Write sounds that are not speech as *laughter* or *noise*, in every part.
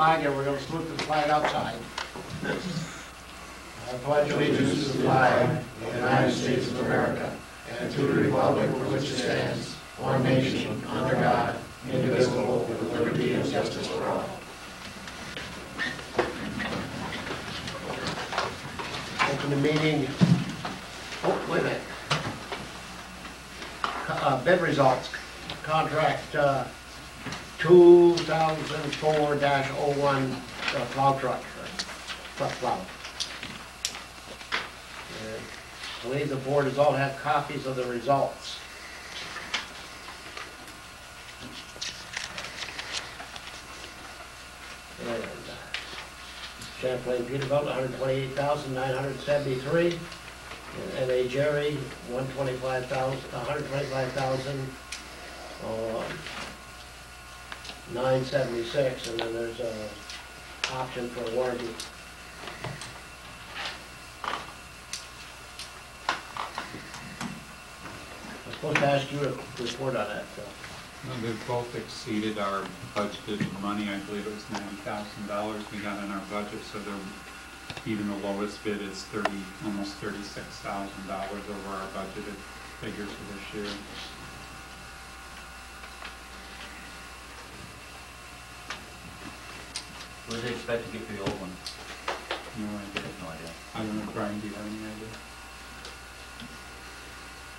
flag and we're gonna salute the flag outside. I pledge allegiance to the flag of the United States of America and to the republic for which it stands, one nation, under God, indivisible, with liberty and justice for all. Open the meeting. Oh, wait a minute. Uh, Bid results, contract uh, 2004-01 uh, plow truck, uh, truck plow. I believe the board has all had copies of the results. And uh, Champlain Peterbilt, 128,973. And a Jerry, 125,000, 125,000, um, 976, and then there's a option for a warranty. I'm supposed to ask you to report on that, Phil. Well, They've both exceeded our budgeted money, I believe it was nine thousand dollars we got in our budget, so they're, even the lowest bid is thirty, almost thirty-six thousand dollars over our budgeted figures for this year. What do they expect to get for the old one? No I idea. have no idea. I don't know, Brian, do you have any idea?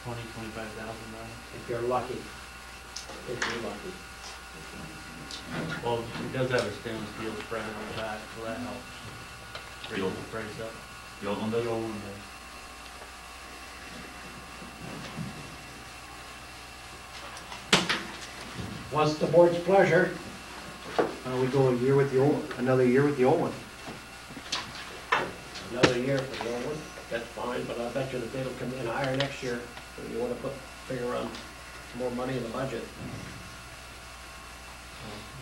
Twenty, twenty-five thousand dollars. if you're lucky. If you're lucky. Well, it does have a stainless steel spreader on the back, so that helps. Raise the price up. The old one does? The old one does. What's the board's pleasure? Uh, we go a year with the old, another year with the old one. Another year for the old one, that's fine, but I bet you that bid will come in higher next year. So you wanna put, figure on more money in the budget.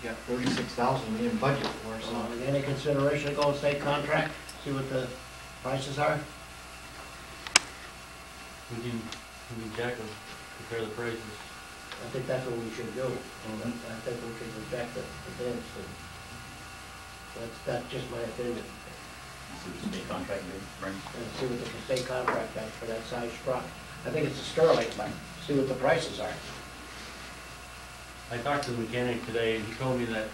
You got thirty-six thousand in budget for us. Uh, Any consideration of Golden State contract, see what the prices are? We can, we can check them, compare the prices. I think that's what we should do. Mm-hmm. I think we should reject the the bids. and That's, that's just my opinion. So just make contract bid, right? And see what the state contract has for that size truck. I think it's a Sterling, but see what the prices are. I talked to the mechanic today, and he told me that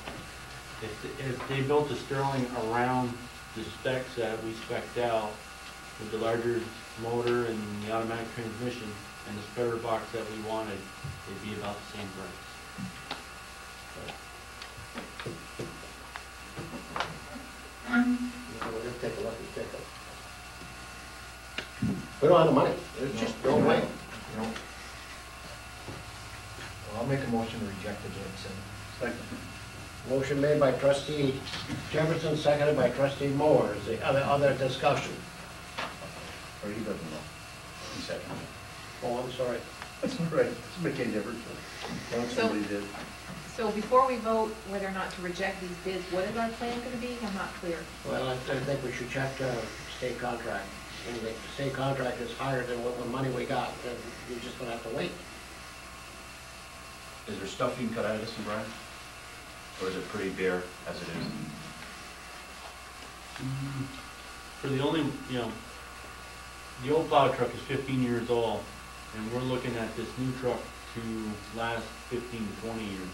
if, if they built a Sterling around the specs that we spec'd out, with the larger motor and the automatic transmission, and the spreader box that we wanted, it'd be about the same price. We'll just take a look and take a. We don't have the money, it's just no way. You know? Well, I'll make a motion to reject the bids and. Motion made by trustee Jefferson, seconded by trustee Moore. Is the other, other discussion? Or he doesn't know. He said. Oh, I'm sorry. That's all right, doesn't make any difference. Once So- somebody did. So before we vote whether or not to reject these bids, what is our plan gonna be? I'm not clear. Well, I I think we should check the state contract. And the state contract is higher than what the money we got, then you're just gonna have to wait. Is there stuff you can cut out of this one, Brian? Or is it pretty bare as it is? Mm-hmm. For the only, you know, the old plow truck is fifteen years old, and we're looking at this new truck to last fifteen to twenty years.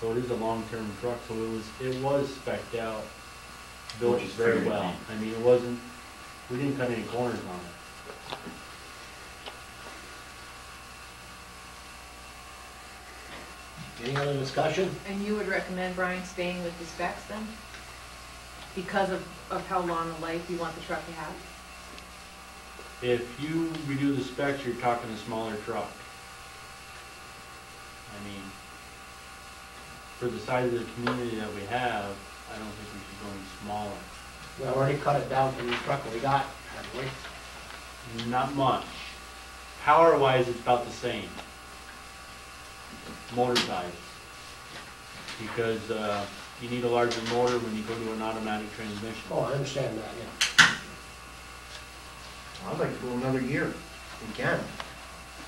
So it is a long-term truck, so it was, it was spec'd out, built Which is very pretty well. neat. I mean, it wasn't, we didn't cut any corners on it. Any other discussion? And you would recommend Brian staying with the specs then? Because of, of how long a life you want the truck to have? If you redo the specs, you're talking a smaller truck. I mean, for the size of the community that we have, I don't think we should go any smaller. We already cut it down from the truck we got, haven't we? Not much. Power wise, it's about the same. Motor size. Because, uh, you need a larger motor when you go to an automatic transmission. Oh, I understand that, yeah. I'd like to go another year, if we can.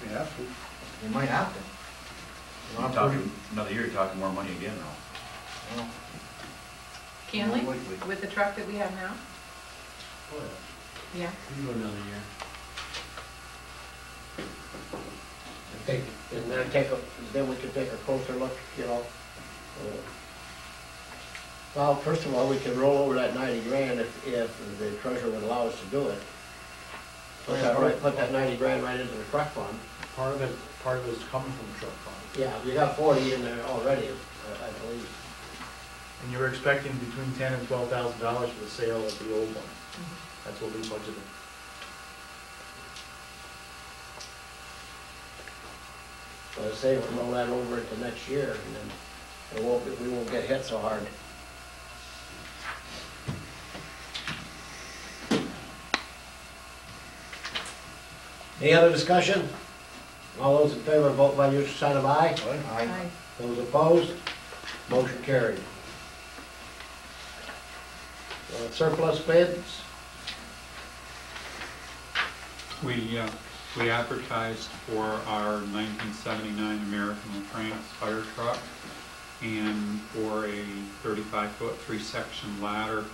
We have to. We might have to. You know, You're I'm talking, pretty- another year, you're talking more money again now. well, Can we, Unlikely. with the truck that we have now? Oh, yeah. Yeah. We can go another year. Take, and then take a, then we can take a closer look, you know. uh, Well, first of all, we can roll over that ninety grand if, if the treasurer would allow us to do it. Put that, right, put that ninety grand right into the truck fund. Part of it, part of it's coming from the truck fund. Yeah, you got forty in there already, I I believe. And you were expecting between ten and twelve thousand dollars for the sale of the old one. Mm-hmm. That's what we budgeted. So I say we'll roll that over into next year and then it won't, be- we won't get hit so hard. Any other discussion? All those in favor, vote by your sign of aye. Aye. Those opposed, motion carried. Uh, Surplus bids, We, uh, we advertised for our nineteen seventy-nine American LaFrance fire truck and for a thirty-five foot three-section ladder.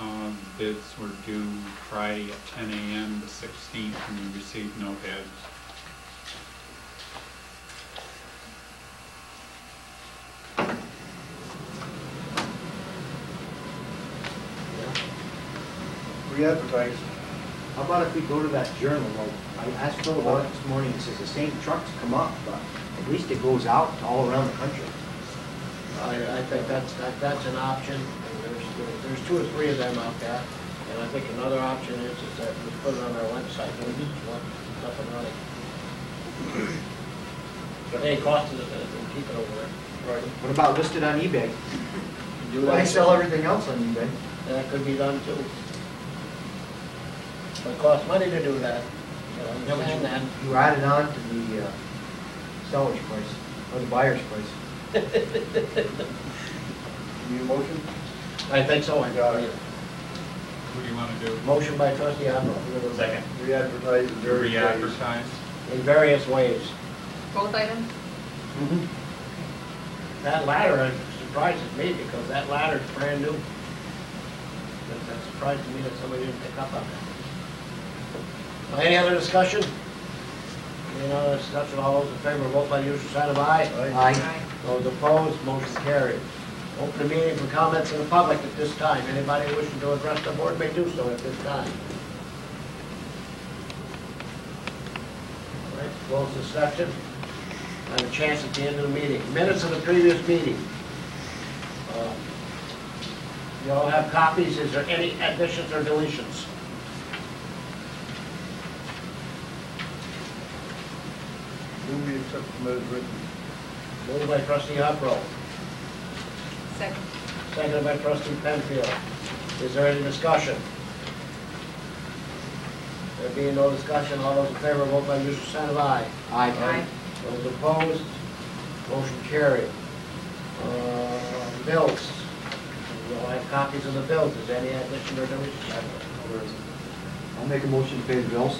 Um, bids were due Friday at ten AM the sixteenth and we received no bids. Re-advertise. How about if we go to that journal, well, I asked Phil about it this morning, he says the same trucks come up, but at least it goes out to all around the country. I, I think that's, that- that's an option. And There's, there's two or three of them out there. And I think another option is, is that we put it on our website, when we want it up and running. But hey, cost us, and keep it over there. Right. What about listed on eBay? Do Well, I sell everything else on eBay. That could be done too. But it costs money to do that. You Yeah, but understand that? you- You add it on to the uh, seller's price, or the buyer's price. *laughs* Need a motion? I think so. I Got it. What do you wanna do? Motion by trustee Huckrow. Second. Re-advertise in various ways. Re-advertise? In various ways. Both items? Mm-hmm. That ladder surprises me because that ladder's brand new. That- That surprised me that somebody didn't pick up on that. Any other discussion? Any other discussion, all those in favor, vote by the usual sign of aye. Aye. Those opposed, motion carried. Open the meeting for comments from the public at this time. Anybody wishing to address the board may do so at this time. All right, close this section. Have a chance at the end of the meeting. Minutes of the previous meeting. Uh, You all have copies. Is there any additions or deletions? Move we accept them as written. Moved by trustee Huckrow, Second. seconded by trustee Penfield. Is there any discussion? There being no discussion, all those in favor, vote by usual sign of aye. Aye. Those opposed, motion carried. Uh, Bills. We all have copies of the bills. Is there any addition or deletion? I'll make a motion to pay the bills.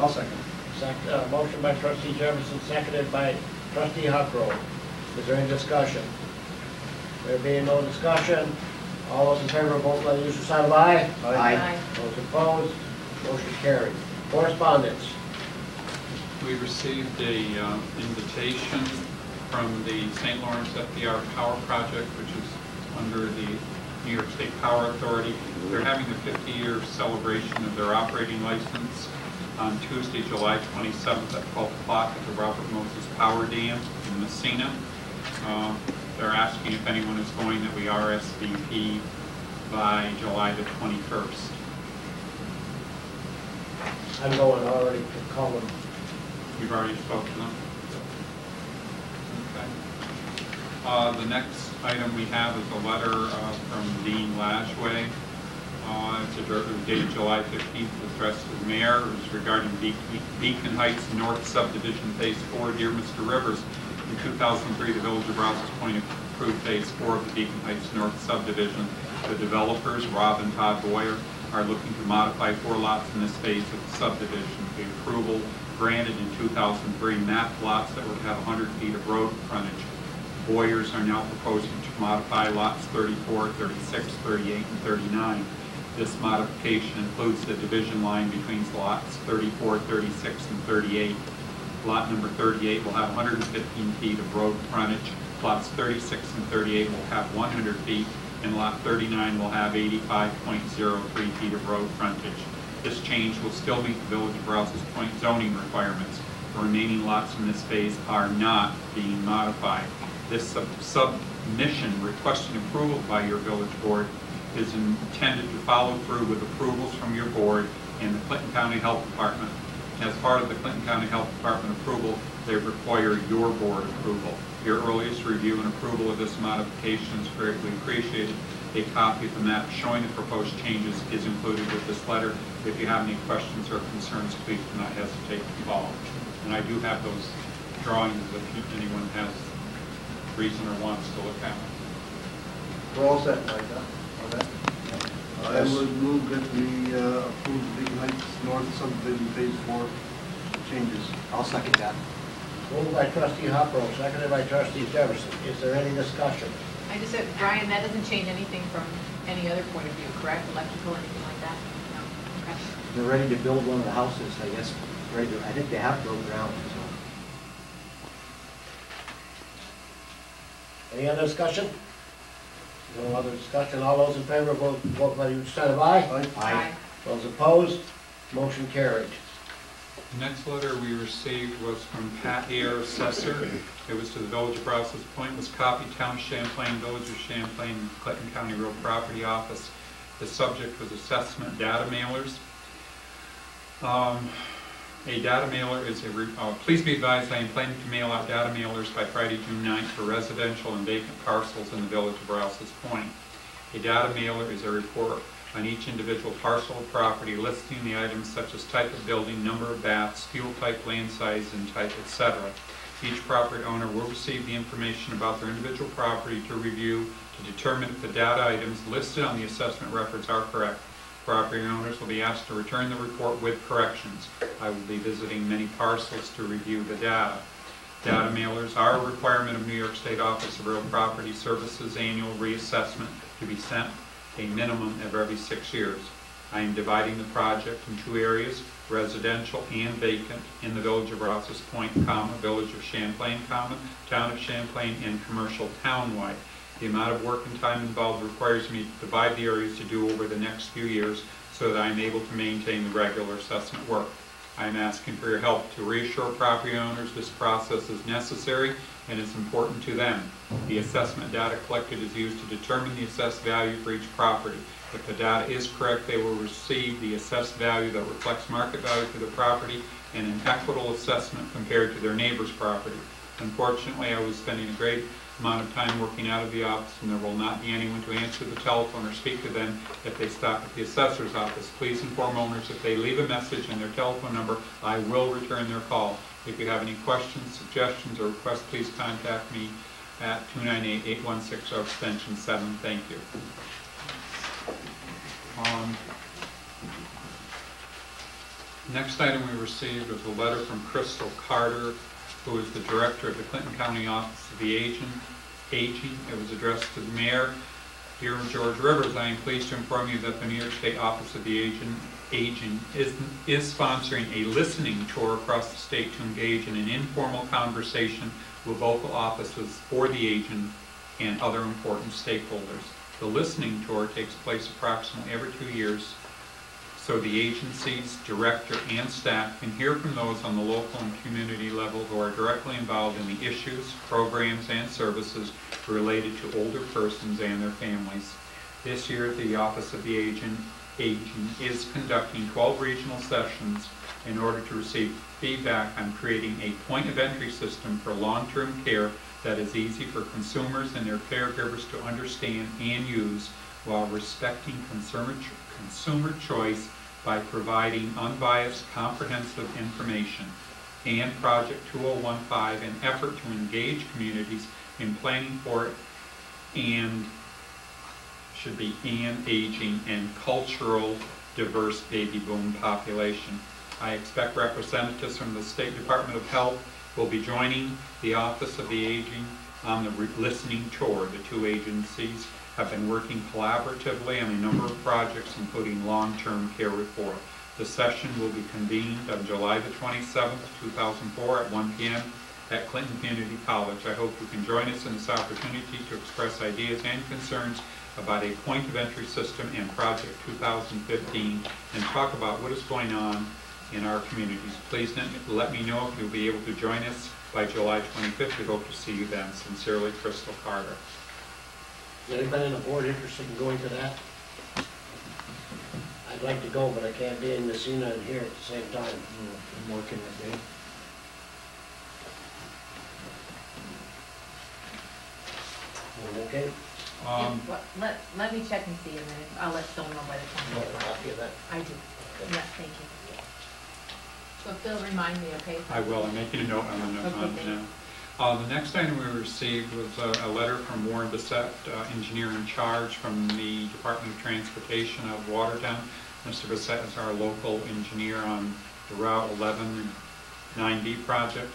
I'll second. Sec- uh, Motion by trustee Jefferson, seconded by trustee Huckrow. Is there any discussion? There being no discussion, all those in favor, vote by the usual sign of aye. Aye. Those opposed, motion carried. Correspondence. We received a uh, invitation from the St. Lawrence FDR Power Project, which is under the New York State Power Authority. They're having the 50-year celebration of their operating license on Tuesday, July 27th at 12 o'clock at the Robert Moses Power Dam in Massena. Uh, They're asking if anyone is going that we RSVP by July the 21st. I'm going already to call them. You've already spoken to them? Okay. Uh, The next item we have is a letter uh, from Dean Lashway. Uh, It's addressed- dated July 15th, addressed to the mayor. It's regarding Beacon Beacon Heights North Subdivision Phase 4. Dear Mr. Rivers, in 2003, the Village of Rouses Point approved Phase 4 of the Beacon Heights North Subdivision. The developers, Rob and Todd Boyer, are looking to modify four lots in this phase of the subdivision. The approval granted in 2003 mapped lots that would have 100 feet of road frontage. Boyers are now proposing to modify lots 34, 36, 38, and 39. This modification includes the division line between lots 34, 36, and 38. Lot number 38 will have 115 feet of road frontage, lots 36 and 38 will have 100 feet, and lot 39 will have 85.03 feet of road frontage. This change will still meet the Village of Rouses Point zoning requirements. The remaining lots in this phase are not being modified. This sub- submission requesting approval by your village board is intended to follow through with approvals from your board and the Clinton County Health Department. As part of the Clinton County Health Department approval, they require your board approval. Your earliest review and approval of this modification is greatly appreciated. A copy of the map showing the proposed changes is included with this letter. If you have any questions or concerns, please do not hesitate to call. And I do have those drawings if anyone has reason or wants to look at them. We're all set on that? I would move that we uh, approve Beacon Heights North subdivision phase four changes. I'll second that. Moved by trustee Huckrow, seconded by trustee Jefferson. Is there any discussion? I just said, Brian, that doesn't change anything from any other point of view, correct? Electrical, anything like that? No, okay. They're ready to build one of the houses, I guess, ready to, I think they have broke ground, so. Any other discussion? No other discussion. All those in favor, vote, vote by your side of aye. Aye. Aye. Those opposed, motion carried. The next letter we received was from Pat Ayer, Assessor. It was to the Village of Rouses Point, was copied Town of Champlain, Village of Champlain, Clinton County Real Property Office. The subject was assessment data mailers. Um, A data mailer is a, uh, please be advised, I am planning to mail out data mailers by Friday, June 9th for residential and vacant parcels in the Village of Rouses Point. A data mailer is a report on each individual parcel of property listing the items such as type of building, number of baths, fuel type, land size, and type, etc. Each property owner will receive the information about their individual property to review to determine if the data items listed on the assessment records are correct. Property owners will be asked to return the report with corrections. I will be visiting many parcels to review the data. Data mailers are a requirement of New York State Office of Real Property Services annual reassessment to be sent a minimum of every six years. I am dividing the project in two areas, residential and vacant, in the Village of Rouses Point, comma, Village of Champlain, comma, Town of Champlain, and commercial townwide. The amount of work and time involved requires me to divide the areas to do over the next few years so that I am able to maintain the regular assessment work. I am asking for your help to reassure property owners this process is necessary and is important to them. The assessment data collected is used to determine the assessed value for each property. If the data is correct, they will receive the assessed value that reflects market value for the property and an equitable assessment compared to their neighbor's property. Unfortunately, I was spending a great amount of time working out of the office, and there will not be anyone to answer the telephone or speak to them if they stop at the assessor's office. Please inform owners if they leave a message and their telephone number, I will return their call. If you have any questions, suggestions, or requests, please contact me at 298-8160 extension 7. Thank you. Um, Next item we received was a letter from Crystal Carter, who is the director of the Clinton County Office the agent, Aging. It was addressed to the mayor. Dear George Rivers, I am pleased to inform you that the New York State Office of the Agent, Aging is, is sponsoring a listening tour across the state to engage in an informal conversation with local offices for the agent and other important stakeholders. The listening tour takes place approximately every two years so the agency's director and staff can hear from those on the local and community level who are directly involved in the issues, programs, and services related to older persons and their families. This year, the Office of the Agent Aging is conducting 12 regional sessions in order to receive feedback on creating a point of entry system for long-term care that is easy for consumers and their caregivers to understand and use while respecting consumer, consumer choice by providing unbiased, comprehensive information. And Project 2015, an effort to engage communities in planning for and, should be an aging and cultural diverse baby boom population. I expect representatives from the State Department of Health will be joining the Office of the Aging on the listening tour. The two agencies have been working collaboratively on a number of projects, including long-term care reform. The session will be convened on July the 27th, 2004, at 1 p.m. at Clinton Community College. I hope you can join us in this opportunity to express ideas and concerns about a point of entry system and Project 2015 and talk about what is going on in our communities. Please let me- know if you'll be able to join us by July 25th. We hope to see you then. Sincerely, Crystal Carter. Is anybody on the board interested in going to that? I'd like to go, but I can't be in Massena and here at the same time. I'm working that day. Okay? Um, Yeah, well, Let, let me check and see, and then I'll let Phil know by the You want a time. copy of that? I do, yeah, thank you. So Phil, remind me, okay? I will, I'm making a note on the note Okay, on thank now. Uh, The next item we received was a a letter from Warren Bissett, uh, engineer in charge from the Department of Transportation of Watertown. Mr. Bissett is our local engineer on the Route 11 and 9B project.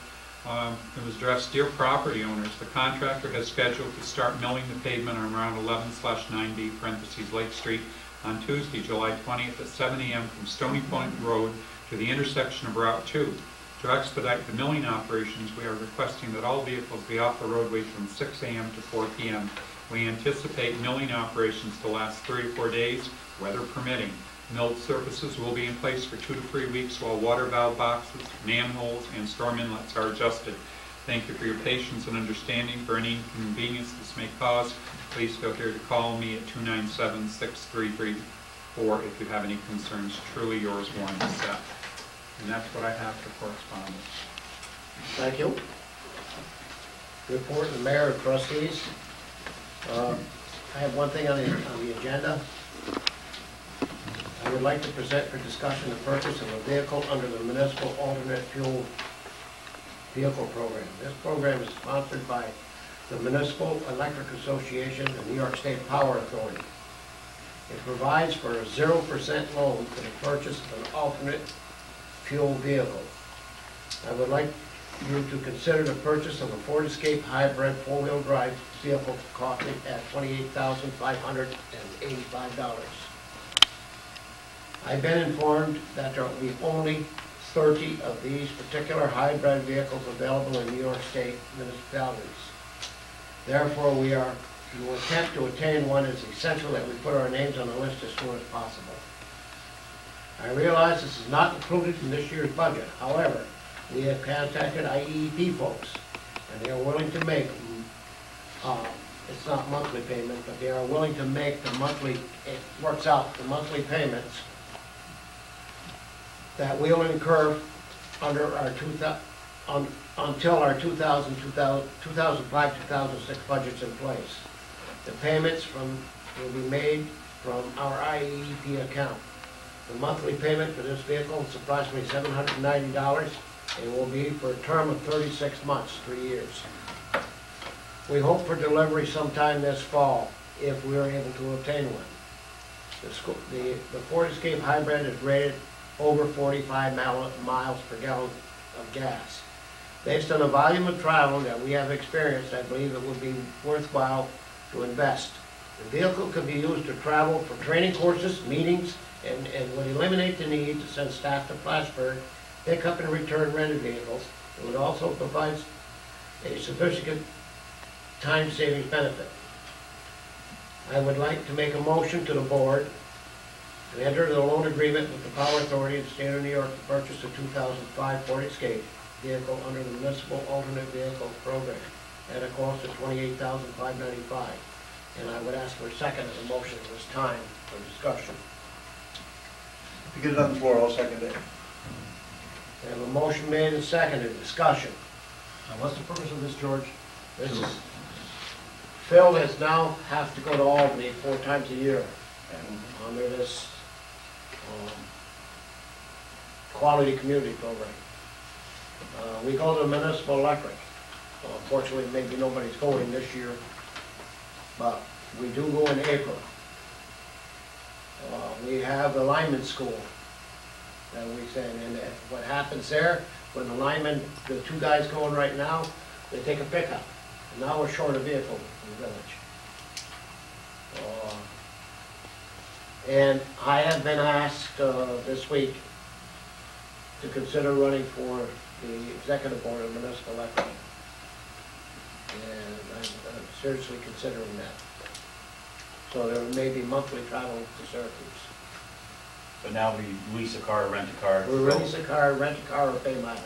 Um, It was addressed, dear property owners, the contractor has scheduled to start milling the pavement on Route 11 slash 9B parentheses Lake Street on Tuesday, July 20th at 7 AM from Stony Point Road to the intersection of Route 2. To expedite the milling operations, we are requesting that all vehicles be off the roadway from 6 AM to 4 PM. We anticipate milling operations to last three to four days, weather permitting. Milled surfaces will be in place for two to three weeks while water valve boxes, manholes, and storm inlets are adjusted. Thank you for your patience and understanding. For any inconvenience this may cause, please feel free to call me at 297-6334 if you have any concerns. Truly yours, Warren Bissett. And that's what I have for correspondence. Thank you. Report the mayor and trustees. Uh, I have one thing on the, on the agenda. I would like to present for discussion the purchase of a vehicle under the municipal alternate fuel vehicle program. This program is sponsored by the Municipal Electric Association and New York State Power Authority. It provides for a zero percent loan for the purchase of an alternate fuel vehicle. I would like you to consider the purchase of a Ford Escape hybrid four-wheel drive vehicle costing at twenty-eight thousand five hundred and eighty-five dollars. I've been informed that there will be only thirty of these particular hybrid vehicles available in New York State municipalities. Therefore, we are, to attempt to attain one, it's essential that we put our names on the list as soon as possible. I realize this is not included in this year's budget. However, we have contacted IEP folks, and they are willing to make, uh, it's not monthly payment, but they are willing to make the monthly, it works out, the monthly payments that we'll incur under our two thou, un until our 2000, 2000 2005, 2006 budget's in place. The payments from, will be made from our IEP account. The monthly payment for this vehicle is approximately seven hundred and ninety dollars and will be for a term of thirty-six months, three years. We hope for delivery sometime this fall, if we are able to obtain one. The the, the Ford Escape Hybrid is rated over forty-five mile- miles per gallon of gas. Based on the volume of travel that we have experienced, I believe it would be worthwhile to invest. The vehicle could be used to travel for training courses, meetings, and, and would eliminate the need to send staff to Plattsburgh, pick up and return rented vehicles. It would also provide a significant time savings benefit. I would like to make a motion to the board to enter the loan agreement with the Power Authority of the State of New York to purchase a 2005 Ford Escape vehicle under the Municipal Alternate Vehicle Program at a cost of $28,595. And I would ask for a second of the motion at this time for discussion. To get it on the floor, I'll second it. We have a motion made and seconded, discussion. Now, what's the purpose of this, George? This is, Phil has now have to go to Albany four times a year under this, um, quality community program. Uh, we go to municipal electric. Uh, Unfortunately, maybe nobody's going this year, but we do go in April. Uh, we have the lineman school that we send, and if- what happens there, when the linemen, the two guys going right now, they take a pickup. And now we're short a vehicle in the village. Uh, And I have been asked uh, this week to consider running for the executive board of municipal electric. And I'm I'm seriously considering that. So there may be monthly travel to Syracuse. But now we lease a car, rent a car. We rent a car, rent a car, or pay mileage.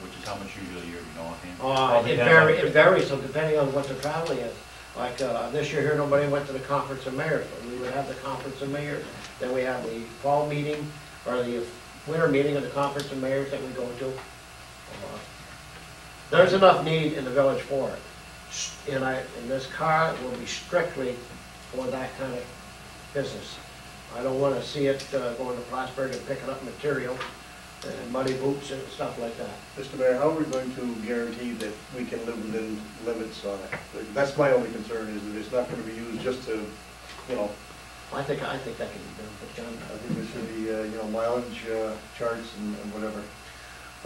Which is how much usually a year, you know, offhand? Uh, it varies, it varies, so depending on what the traveling is. Like, uh, this year here, nobody went to the conference of mayors, but we would have the conference of mayors, then we have the fall meeting, or the winter meeting of the conference of mayors that we go to. Uh, There's enough need in the village for it. And I, and this car will be strictly for that kind of business. I don't wanna see it, uh, going to Plattsburgh and picking up material, and muddy boots and stuff like that. Mr. Mayor, how are we going to guarantee that we can live within limits on it? That's my only concern, is that it's not gonna be used just to, you know, I think, I think that can be done, but John, I think there should be, uh, you know, mileage uh, charts and and whatever,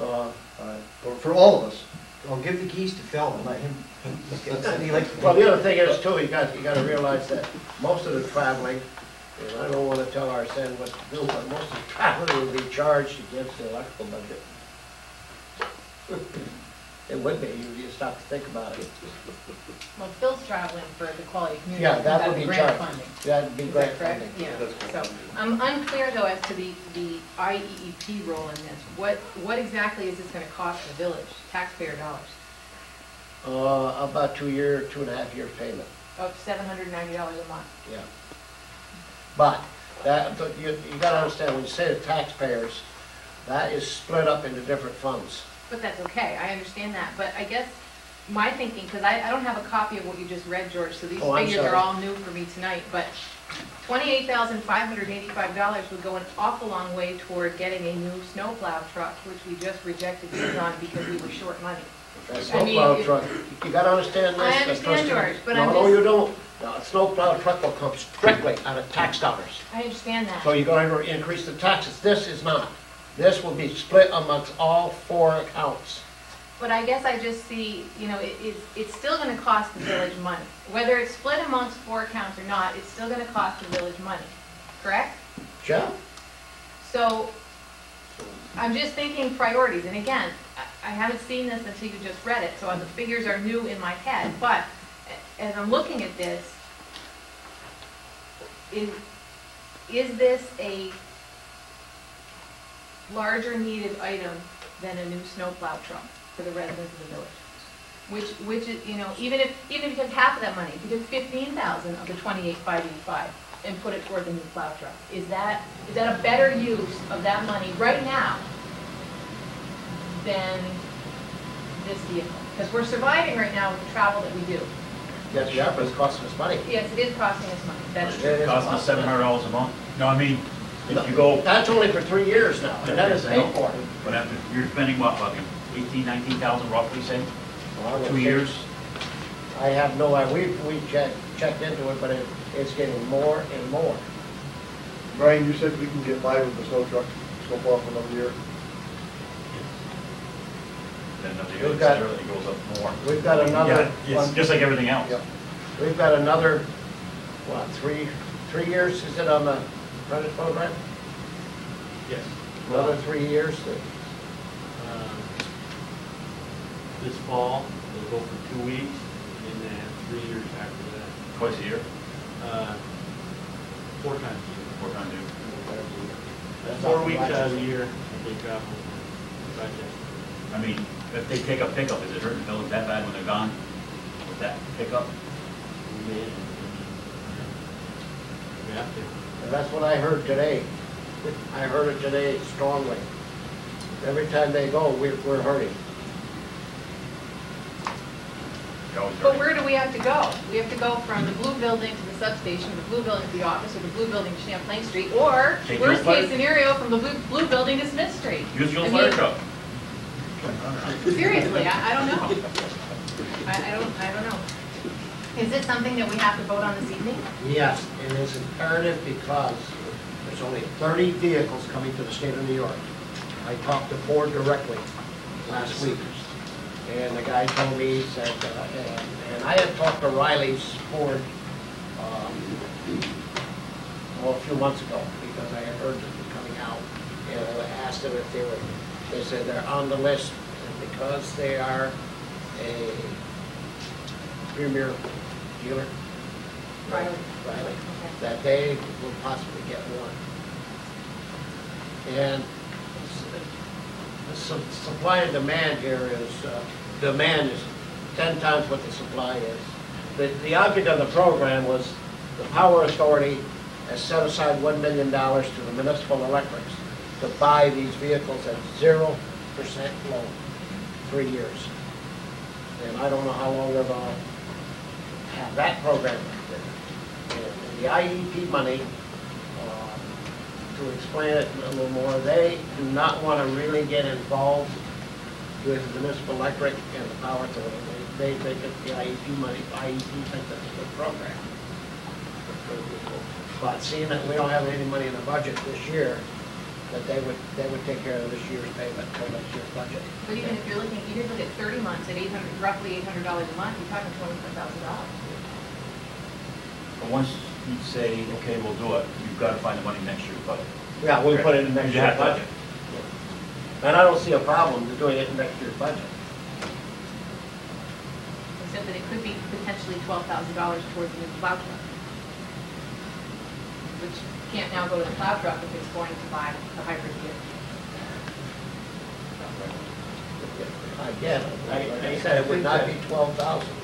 uh, uh, for, for all of us. I'll give the keys to Phil and let him, he likes to. Well, the other thing is too, you got, you gotta realize that most of the traveling, and I don't wanna tell Arsen what to do, but most of the traveling will be charged against the electrical budget. It would be, you just stop to think about it. Well, Phil's traveling for the quality of community. Yeah, that would be grant charged. funding. That'd be Is great that correct? funding. Yeah, That's correct. so, I'm unclear though as to the, the IEEP role in this. What, what exactly is this gonna cost the village, taxpayer dollars? Uh, about two year, two and a half years payment, Of seven hundred ninety dollars a month? yeah. But, that, but you, you gotta understand, when you say the taxpayers, that is split up into different funds. But that's okay, I understand that, but I guess my thinking, because I, I don't have a copy of what you just read, George, so these Oh, I'm figures are sorry. all new for me tonight, but twenty-eight thousand five hundred eighty-five dollars would go an awful long way toward getting a new snowplow truck, which we just rejected bids on because we were short money. Mean, snowplow truck, you gotta understand this. I that understand, George, but I'm no, just- you don't. No, a snowplow truck will come strictly out of tax dollars. I understand that. So that, you're going to increase the taxes. This is not. This will be split amongst all four accounts. but I guess I just see, you know, it, it's, it's still gonna cost the village money. Whether it's split amongst four accounts or not, it's still gonna cost the village money, correct? Jeff? So, I'm just thinking priorities, and again, I haven't seen this until you just read it, so the figures are new in my head, but as I'm looking at this, is, is this a larger needed item than a new snowplow truck for the residents of the village? Which, which is, you know, even if, even if you took half of that money, if you took fifteen thousand of the twenty-eight, five eighty-five, and put it toward the new plow truck, is that, is that a better use of that money right now than this vehicle? Because we're surviving right now with the travel that we do. Yes, Jeff, but it's costing us money. Yes, it is costing us money, that's It true. is Costs us costing seven hundred dollars a month. No, I mean, if you go, That's only for three years now, and that is paid for. but after, you're spending what, fucking eighteen, nineteen thousand roughly, say, Well, I would two years? I have no, idea. we, we checked, checked into it, but it, it's getting more and more. Brian, you said we can get by with the snow truck, snowplow for another year? Then another We've year, got- it goes up more. We've got another Yeah, It's one, just like everything else. Yep. we've got another, what, three, three years, is it on the credit program? Yes. Another three years? Um, This fall, we'll go for two weeks, and then three years after that, Twice a year. Uh, Four times a year. four times a year. That's Four not weeks much. out of the year, they travel. Project. I mean, if they take a pickup, is it hurting the village that bad when they're gone? With that pickup? We may, have to. And that's what I heard today. I heard it today strongly. Every time they go, we're, we're hurting. But where do we have to go? We have to go from the blue building to the substation, the blue building to the office, or the blue building to Champlain Street, or, Take worst case scenario, from the blue, blue building to Smith Street. Use your I fire truck. Seriously, I, I don't know. I, I don't, I don't know. Is it something that we have to vote on this evening? Yes, and it's imperative because there's only 30 vehicles coming to the state of New York. I talked to Ford directly last week. And the guy told me, he said, uh, and, and I had talked to Riley's Ford, um, well, a few months ago, because I had heard it was coming out. And I asked them if they were, they said they're on the list, and because they are a premier dealer. Riley. Riley, that they will possibly get one. And the su- supply and demand here is, uh, demand is ten times what the supply is. The, the object of the program was the Power Authority has set aside one million dollars to the municipal electrics to buy these vehicles at zero percent loan, three years. And I don't know how long they're gonna have that program. And The IEP money, um, to explain it a little more, they do not want to really get involved with the municipal electric and the power authority. They they think that the IEP money, IEP think that's a good program. But seeing that we don't have any money in the budget this year, that they would, they would take care of this year's payment, or next year's budget. But even if you're looking, you could look at thirty months at eight hundred, roughly eight hundred dollars a month, you're talking twenty-four thousand dollars. But once you say, okay, we'll do it, you've got to find the money next year's budget. Yeah, we'll put it in next You year's have to. budget. And I don't see a problem with doing it in next year's budget. Except that it could be potentially twelve thousand dollars towards the new plow truck. Which can't now go to the plow truck if it's going to buy the hybrid vehicle. Again, I- like I- I said, it would not be twelve thousand.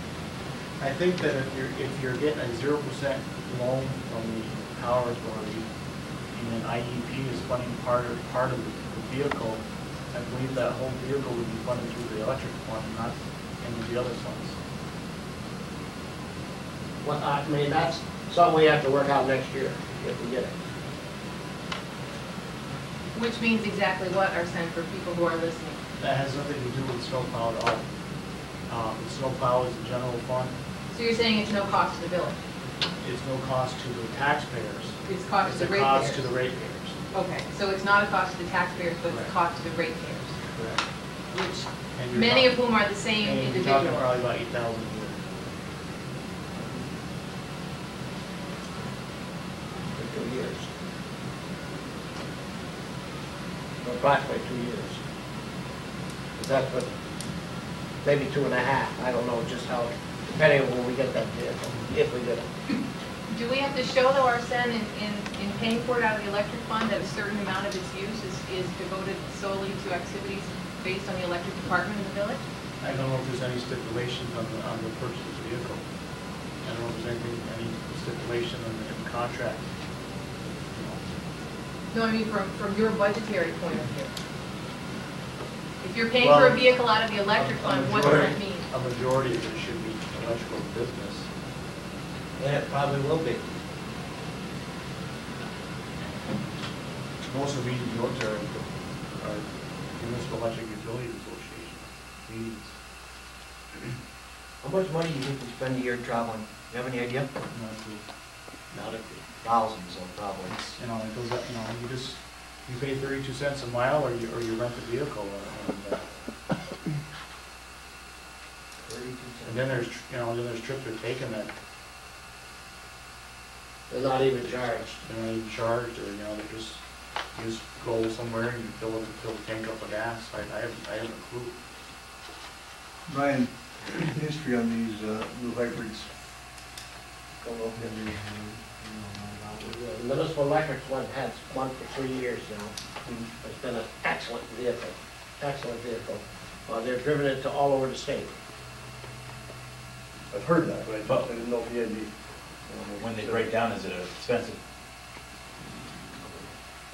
I think that if you're, if you're getting a zero percent loan from the power authority, and then IEP is funding part of, part of the vehicle, I believe that whole vehicle would be funded through the electric fund, and not any of the other funds. Well, I mean, that's something we have to work out next year, we get. Which means exactly what, Arsene, for people who are listening? That has nothing to do with snowplow at all. Um, snowplow is a general fund. So you're saying it's no cost to the village? It's no cost to the taxpayers. It's cost it's to the ratepayers? cost to the ratepayers. Okay, so it's not a cost to the taxpayers, but Correct. it's a cost to the ratepayers? Correct. Which, many of whom are the same and individual. You're talking probably about 8,000 Or Approximately two years. 'Cause that's what, maybe two and a half, I don't know just how, depending on when we get that vehicle, if we get it. Do we have to show though, Arsen, in, in, in paying for it out of the electric fund, that a certain amount of its use is, is devoted solely to activities based on the electric department in the village? I don't know if there's any stipulations on the, on the purchase of the vehicle. I don't know if there's anything, any stipulation on the in the contract. No, I mean, from, from your budgetary point of view. If you're paying for a Well, vehicle out of the electric a fund, what does that mean? A majority of it should be electrical business. Yeah, it probably will be. Most of the meetings you go to are, are municipal electric utility association meetings. *clears throat* How much money do you think we spend a year traveling? Do You have any idea? Not to, Not if, Thousands of probably. you know, it goes up, you know, you just, you pay thirty-two cents a mile or you, or you rent a vehicle and, uh, and then there's, you know, then there's trips they're taking that they're not even charged. they're not even charged or, you know, they just, you just go somewhere and you fill it, fill the tank up with gas. I, I haven't, I haven't a clue. Brian, history on these uh, new hybrids. Don't know if they- The municipal electric one has one for three years now. It's been an excellent vehicle, excellent vehicle. Uh, they've driven it to all over the state. I've heard that, but I thought- I didn't know if he had any. When they break down, is it expensive?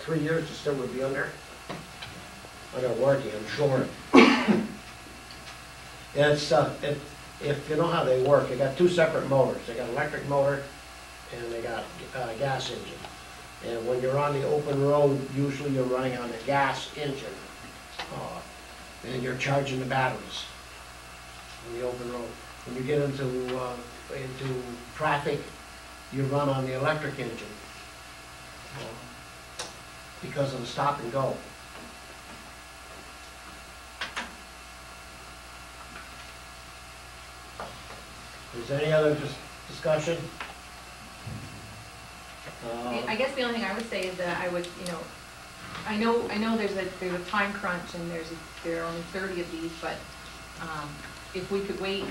Three years it still would be under, under warranty, I'm sure. It's, uh, if, if you know how they work, they got two separate motors. They got electric motor and they got, uh, gas engine. And when you're on the open road, usually you're running on a gas engine. uh, And you're charging the batteries on the open road. When you get into, uh, into traffic, you run on the electric engine. uh, Because of the stop and go. Is there any other dis- discussion? I Uh, guess the only thing I would say is that I would, you know, I know, I know there's a, there's a time crunch and there's, a- there are only thirty of these, but, um, if we could wait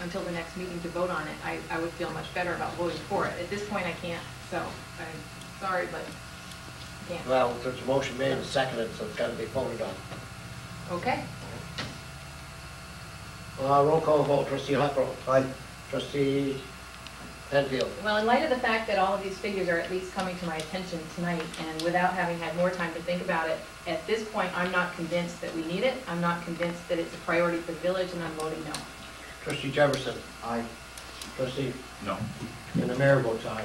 until the next meeting to vote on it, I, I would feel much better about voting for it. At this point, I can't, so, I'm sorry, but I can't. Well, there's a motion made and seconded, so it's gotta be voted on. Okay, Uh, roll call vote, trustee Huckrow, Aye. trustee Penfield. well, in light of the fact that all of these figures are at least coming to my attention tonight, and without having had more time to think about it, at this point, I'm not convinced that we need it. I'm not convinced that it's a priority for the village, and I'm voting no. Trustee Jefferson, Aye. trustee, No. and the mayor votes aye.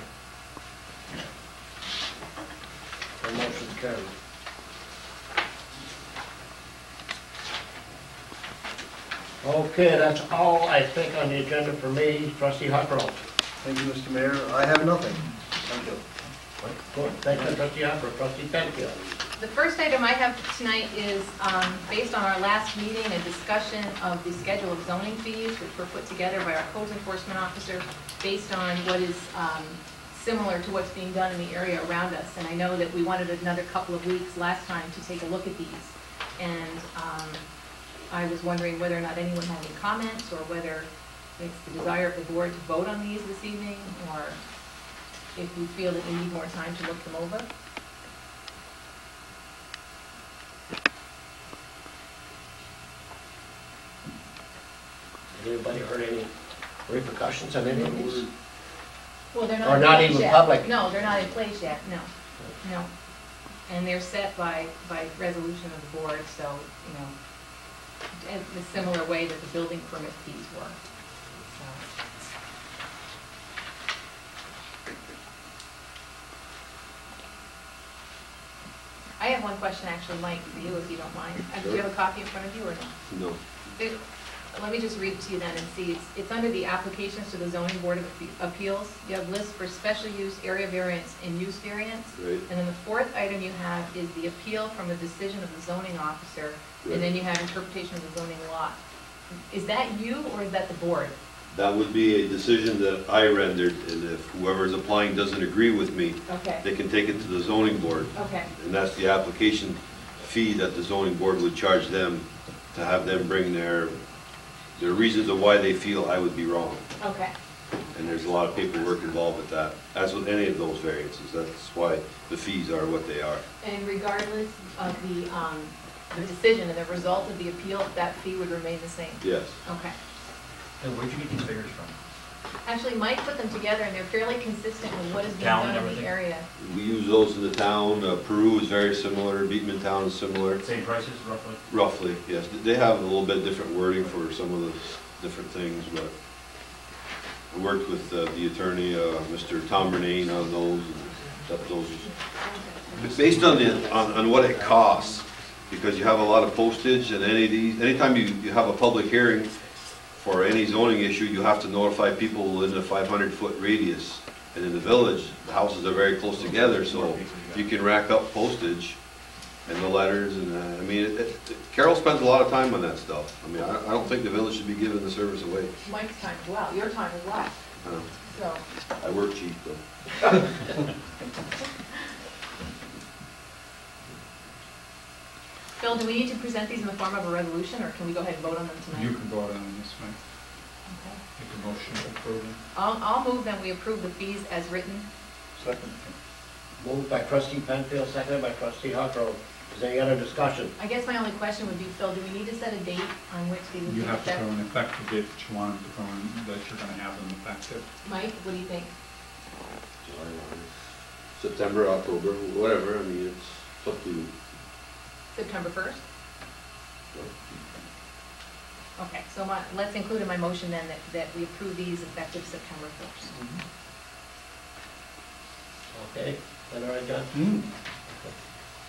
The motion carried. Okay, that's all I think on the agenda for me, trustee Huckrow. Thank you, Mr. Mayor. I have nothing. Thank you. Good, thank you, trustee Huckrow, trustee Penfield. The first item I have tonight is, um, based on our last meeting, a discussion of the schedule of zoning fees, which were put together by our codes enforcement officer, based on what is um, similar to what's being done in the area around us. And I know that we wanted another couple of weeks last time to take a look at these. And um, I was wondering whether or not anyone had any comments, or whether it's the desire of the board to vote on these this evening, or if you feel that you need more time to look them over. Has anybody heard any repercussions on any of these? Well, they're not. Or in not place even yet. public? No, they're not in place yet, no, no. And they're set by, by resolution of the board, so, you know, in the similar way that the building permit fees were. I have one question actually, Mike, for you, if you don't mind. Uh, Do you have a copy in front of you or no? No. It- Let me just read it to you then and see, it's, it's under the applications to the zoning board of Appe- appeals. You have lists for special use, area variance, and use variance. Right. And then the fourth item you have is the appeal from the decision of the zoning officer, and then you have interpretation of the zoning law. Is that you, or is that the board? That would be a decision that I rendered, and if whoever is applying doesn't agree with me, Okay, they can take it to the zoning board. okay, And that's the application fee that the zoning board would charge them to have them bring their, their reasons of why they feel I would be wrong. okay. And there's a lot of paperwork involved with that, as with any of those variances. That's why the fees are what they are. And regardless of the, um, the decision and the result of the appeal, that fee would remain the same? Yes. Okay. And where'd you get these figures from? Actually, Mike put them together, and they're fairly consistent with what is being Town done in the everything? area. We use those in the town. Uh, Peru is very similar, Beekmantown is similar. Same prices roughly? Roughly, yes. They have a little bit different wording for some of the different things, but I worked with uh, the attorney, uh, Mr. Tom Renane on those, and that those. But Based on the, on, on what it costs, because you have a lot of postage and any of these, anytime you, you have a public hearing for any zoning issue, you have to notify people within a five hundred foot radius. And in the village, the houses are very close together, so you can rack up postage and the letters, and, uh, I mean, it- it- Carol spends a lot of time on that stuff. I mean, I, I don't think the village should be giving the service away. Mike's time as well, your time as well, Uh, so. I work cheap, though. *laughs* Phil, do we need to present these in the form of a resolution, or can we go ahead and vote on them tonight? You can vote on this one, Okay. make a motion to approve it. I'll, I'll move that we approve the fees as written. Second. Moved by trustee Penfield, seconded by trustee Huckrow. Is there any other discussion? I guess my only question would be, Phil, do we need to set a date on which these will be You have to go effective? in effective date that you want them to go in, that you're gonna have them effective. Mike, what do you think? July September, October, whatever, I mean, it's up to you. September first? Okay, so my, let's include in my motion then that, that we approve these effective September first. Okay, that all right, John? Hmm.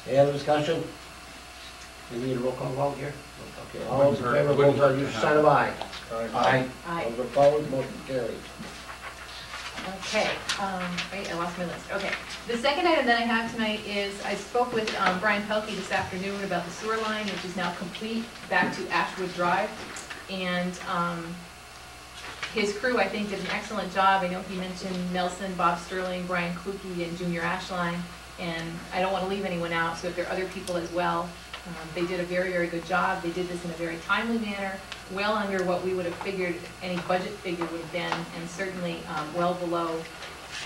Any other discussion? We need a roll call vote here? Okay, all those in favor, vote by your sign of aye. Aye. Aye. Those opposed, motion carried. Okay, um, wait, I lost my list, okay. The second item that I have tonight is, I spoke with, um, Brian Pelkey this afternoon about the sewer line, which is now complete, back to Ashwood Drive. And, um, his crew, I think, did an excellent job. I know he mentioned Nelson, Bob Sterling, Brian Kluge, and Junior Ashline. And I don't want to leave anyone out, so if there are other people as well, um, they did a very, very good job. They did this in a very timely manner, well under what we would have figured any budget figure would have been, and certainly um, well below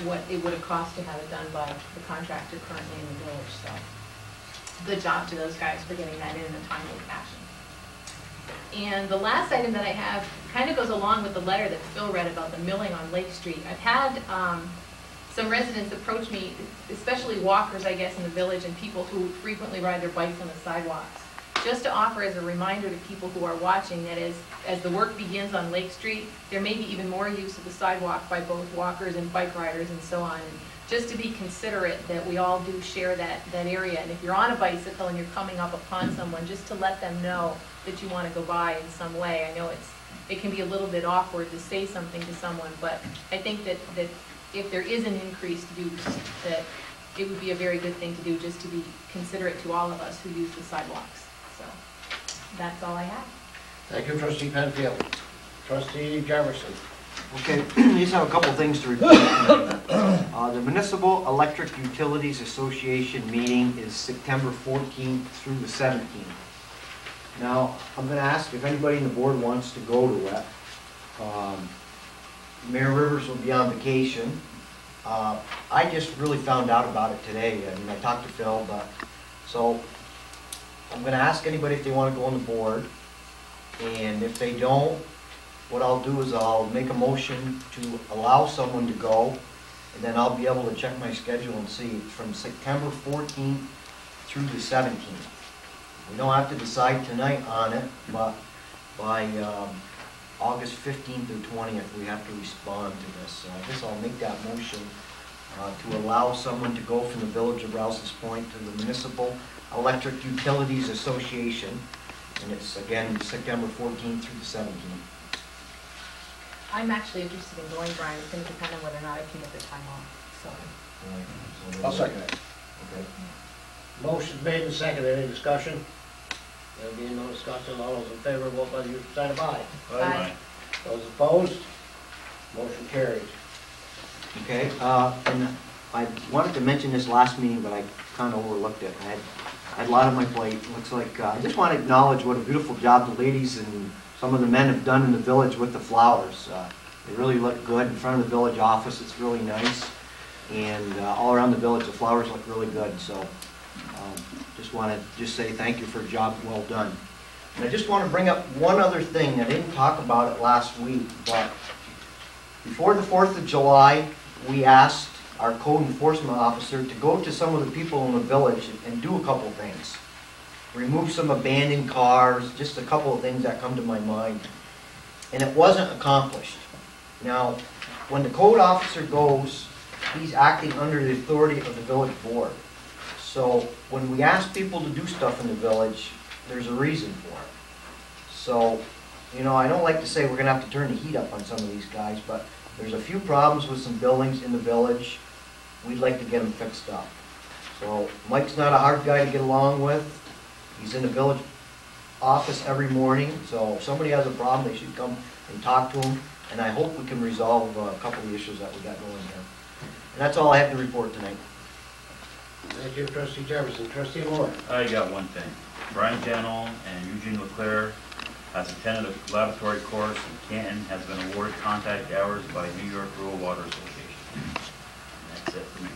what it would have cost to have it done by the contractor currently in the village, so. Good job to those guys for getting that in in a timely fashion. And the last item that I have kind of goes along with the letter that Phil read about the milling on Lake Street. I've had um, some residents approach me, especially walkers, I guess, in the village, and people who frequently ride their bikes on the sidewalks, just to offer as a reminder to people who are watching that as, as the work begins on Lake Street, there may be even more use of the sidewalk by both walkers and bike riders and so on. And Just to be considerate that we all do share that, that area, and if you're on a bicycle and you're coming up upon someone, just to let them know that you want to go by in some way. I know it's, it can be a little bit awkward to say something to someone, but I think that, that if there is an increased use, that it would be a very good thing to do, just to be considerate to all of us who use the sidewalks. So, that's all I have. Thank you, trustee Penfield. Trustee Jefferson. Okay, *clears throat* just have a couple things to report. *coughs* Uh, The Municipal Electric Utilities Association meeting is September 14th through the 17th. Now, I'm gonna ask if anybody in the board wants to go to it. Um, Mayor Rivers will be on vacation. Uh, I just really found out about it today, I mean, I talked to Phil, but, so, I'm gonna ask anybody if they wanna go on the board. And if they don't, what I'll do is I'll make a motion to allow someone to go, and then I'll be able to check my schedule and see from September 14th through the 17th. We don't have to decide tonight on it, but by um, August 15th or 20th, we have to respond to this. So I guess I'll make that motion uh, to allow someone to go from the Village of Rouses Point to the Municipal Electric Utilities Association, and it's again September 14th through the 17th. I'm actually interested in going, Brian, it's gonna depend on whether or not I can get the time off, so. Right, so- I'll second it. Okay. Motion made and seconded. Any discussion? There being no discussion, all those in favor, vote by the usual sign of aye. Aye. Those opposed? Motion carried. Okay, uh, and I wanted to mention this last meeting, but I kind of overlooked it. I had, I had a lot on my plate. Looks like, uh, I just want to acknowledge what a beautiful job the ladies and some of the men have done in the village with the flowers. Uh, They really look good in front of the village office. It's really nice. And uh, all around the village, the flowers look really good, so um, just want to just say thank you for a job well done. And I just want to bring up one other thing. I didn't talk about it last week, but before the Fourth of July, we asked our code enforcement officer to go to some of the people in the village and do a couple things. Remove some abandoned cars, just a couple of things that come to my mind. And it wasn't accomplished. Now, when the code officer goes, he's acting under the authority of the village board. So when we ask people to do stuff in the village, there's a reason for it. So, you know, I don't like to say we're gonna have to turn the heat up on some of these guys, but there's a few problems with some buildings in the village. We'd like to get them fixed up. So Mike's not a hard guy to get along with. He's in the village office every morning, so if somebody has a problem, they should come and talk to him. And I hope we can resolve a couple of the issues that we got going here. And that's all I have to report tonight. Thank you, trustee Jefferson. Trustee Moore. I got one thing. Brian Janel and Eugene Leclerc has attended a laboratory course in Canton, has been awarded contact hours by New York Rural Water Association. And That's it for me.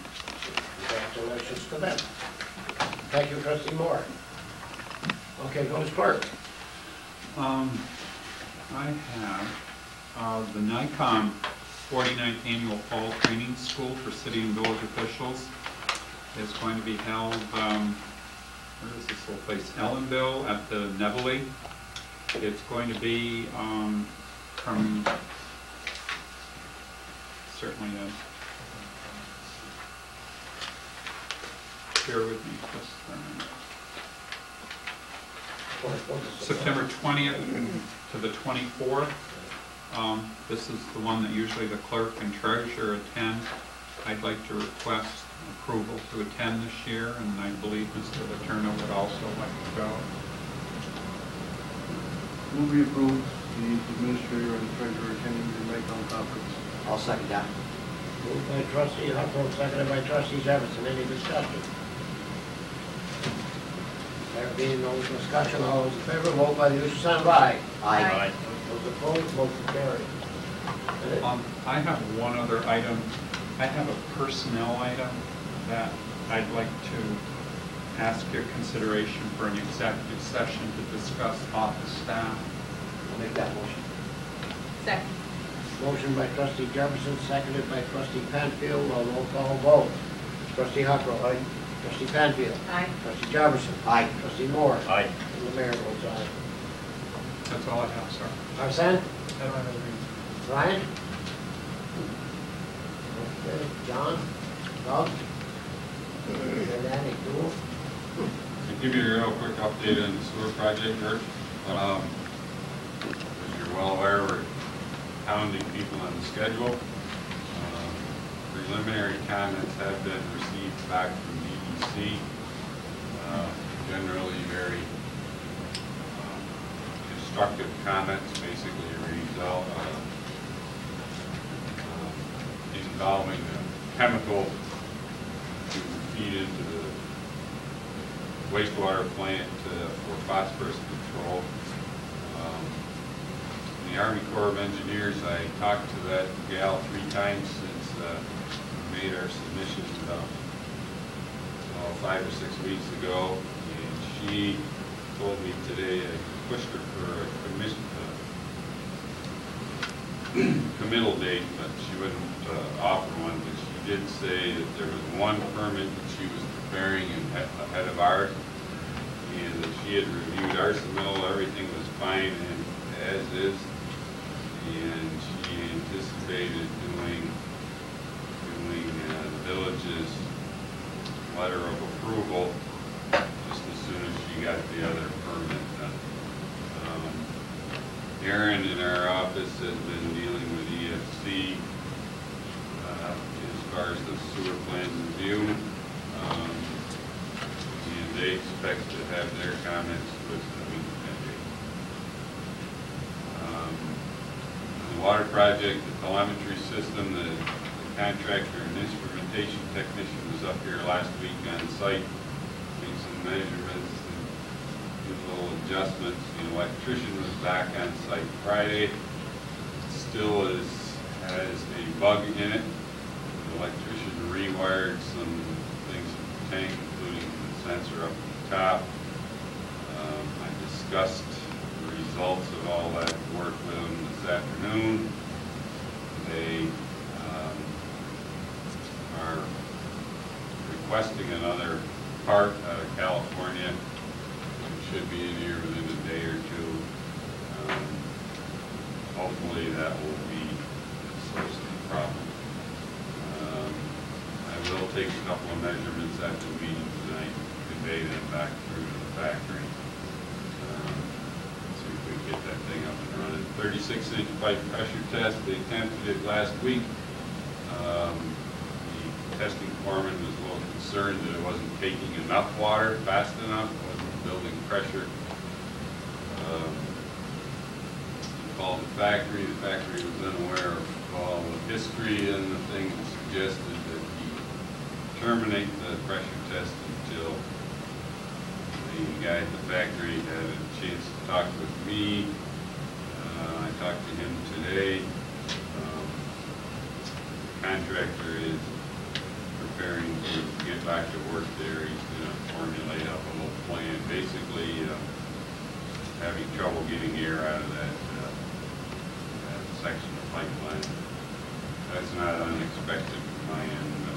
Congratulations to them. Thank you, trustee Moore. Okay, village clerk. Um, I have, uh, the NYCOM 49th Annual Fall Training School for City and Village Officials is going to be held, um, where is this little place? Ellenville at the Nevele. It's going to be, um, from, certainly, uh, bear with me just for a minute. September 20th to the 24th. Um, This is the one that usually the clerk and treasurer attend. I'd like to request approval to attend this year, and I believe Mr. Letourneau would also like to go. Move be approved. the administrator and treasurer attending the Macon conference. I'll second that. Moved by trustee Huckrow, seconded by trustee Jefferson. Any discussion? There being no discussion, all those in favor, vote by the usual sign of aye. Aye. Those opposed, motion carried. And it- Um, I have one other item. I have a personnel item that I'd like to ask your consideration for an executive session to discuss office staff. I'll make that motion. Second. Motion by trustee Jefferson, seconded by trustee Penfield, a roll call vote. Trustee Huckrow. Aye. Trustee Penfield. Aye. Trustee Jefferson. Aye. Trustee Moore. Aye. And the mayor votes aye. That's all I have, sir. Arson? I don't have anything. Brian? Okay, John? Doug? To give you a real quick update on the sewer project, George, um, as you're well aware, we're pounding people on the schedule. Um, Preliminary comments have been received back from DEC, uh, generally very um, constructive comments, basically a result um, involving the chemical to into the wastewater plant uh, for phosphorus control. Um, The Army Corps of Engineers, I talked to that gal three times since uh, we made our submission about oh, five or six weeks ago, and she told me today, I pushed her for a commission, uh, *clears throat* committal date, but she wouldn't uh, offer one, but did say that there was one permit that she was preparing ahead of ours, and that she had reviewed our submittal, everything was fine and as is, and she anticipated doing, doing uh, the village's letter of approval just as soon as she got the other permit done. Um, Aaron in our office has been dealing with EFC as the sewer plant review. Um, And they expect to have their comments with the week ending. Um, The water project, the telemetry system, the the contractor and instrumentation technician was up here last week on site, made some measurements, little adjustments. The electrician was back on site Friday, still is, has a bug in it. Electrician rewired some things in the tank, including the sensor up the top. Um, I discussed the results of all that work with them this afternoon. They um, are requesting another part out of California. It should be in here within a day or two. Um, Hopefully, that will be the source of the problem. Um, I will take a couple of measurements at the meeting tonight, convey them back through to the factory. Um, See if we can get that thing up and running. Thirty-six inch pipe pressure test, they attempted it last week. Um, The testing foreman was a little concerned that it wasn't taking enough water fast enough, wasn't building pressure. Um, Called the factory, the factory was unaware of all the history and the thing suggested terminate the pressure test until the guy at the factory had a chance to talk with me. Uh, I talked to him today. Um, Contractor is preparing to get back to work there. He's gonna formulate up a little plan, basically, uh, having trouble getting air out of that, uh, that section of pipeline. That's not unexpected from my end,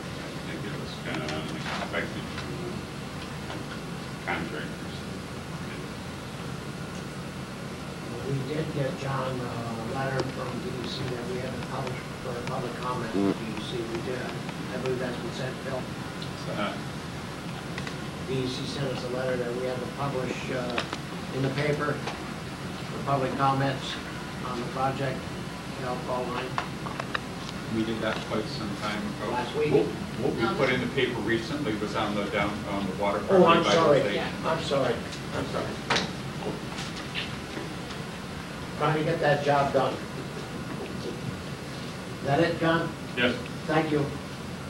but I think it was kind of unexpected from contractors. We did get, John, a letter from DEC that we had to publish for a public comment from DEC. We did, I believe that's been sent, Phil. Uh, DEC sent us a letter that we had to publish uh, in the paper for public comments on the project, the alcohol line. We did that quite some time ago. Last week? What what we put in the paper recently was on the down, on the water. Oh, I'm sorry, revitalization. I'm sorry, I'm sorry. trying to get that job done. Is that it, John? Yes. Thank you.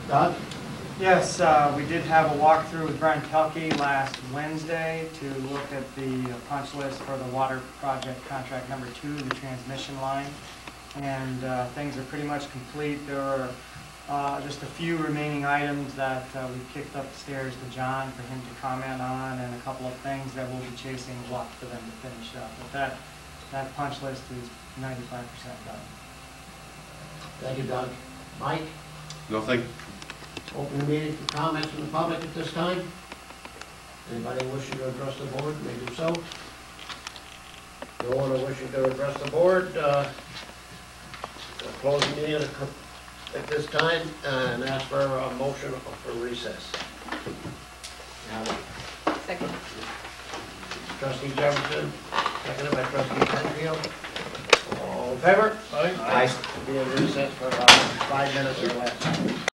Doug? Yes, uh, we did have a walkthrough with Brian Pelkey last Wednesday to look at the punch list for the water project contract number two, the transmission line. And uh, things are pretty much complete. There are uh, just a few remaining items that uh, we kicked upstairs to John for him to comment on, and a couple of things that we'll be chasing luck for them to finish up. But that, that punch list is ninety-five percent done. Thank you, Doug. Mike? Nothing? Open the meeting for comments from the public at this time. Anybody wishing to address the board may do so. No one wishing to address the board, uh, I'll close the meeting at at this time and ask for a motion for recess. Second. Trustee Jefferson, seconded by trustee Penfield. All in favor? Aye. Be in recess for about five minutes or less.